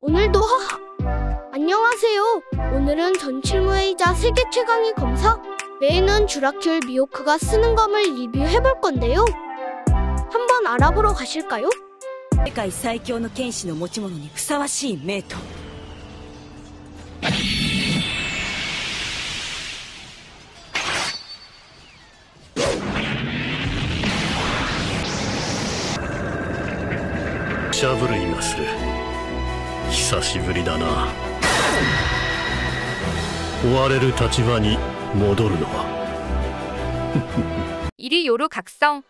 오늘도 하하. 안녕하세요. 오늘은 전실무이자 세계 최강의 검사 메이는 주라큘 미호크가 쓰는 검을 리뷰해볼 건데요. 한번 알아보러 가실까요? 世界最強の剣士の持ち物にふさわしい名刀シャブルイがする 久しぶりだな追われる立場に戻るのは 1위 요루 각성.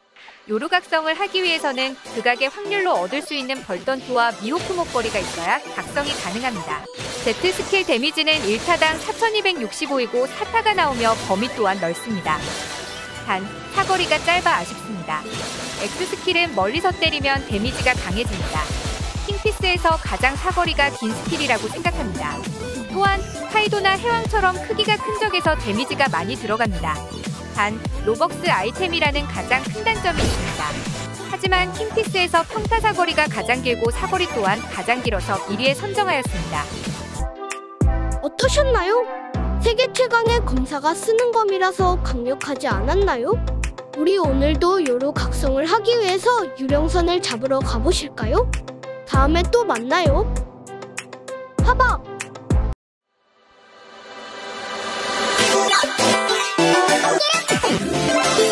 요루 각성을 하기 위해서는 극악의 확률로 얻을 수 있는 벌던투와 미호크 목걸이가 있어야 각성이 가능합니다. Z 스킬 데미지는 1타당 4265이고 4타가 나오며 범위 또한 넓습니다. 단, 사거리가 짧아 아쉽습니다. X 스킬은 멀리서 때리면 데미지가 강해집니다. 킹피스에서 가장 사거리가 긴 스킬이라고 생각합니다. 또한 카이도나 해왕처럼 크기가 큰 적에서 데미지가 많이 들어갑니다. 단, 로벅스 아이템이라는 가장 큰 단점이 있습니다. 하지만 킹피스에서 평타 사거리가 가장 길고 사거리 또한 가장 길어서 1위에 선정하였습니다. 어떠셨나요? 세계 최강의 검사가 쓰는 검이라서 강력하지 않았나요? 우리 오늘도 요로 각성을 하기 위해서 유령선을 잡으러 가보실까요? 다음에 또 만나요. 하박!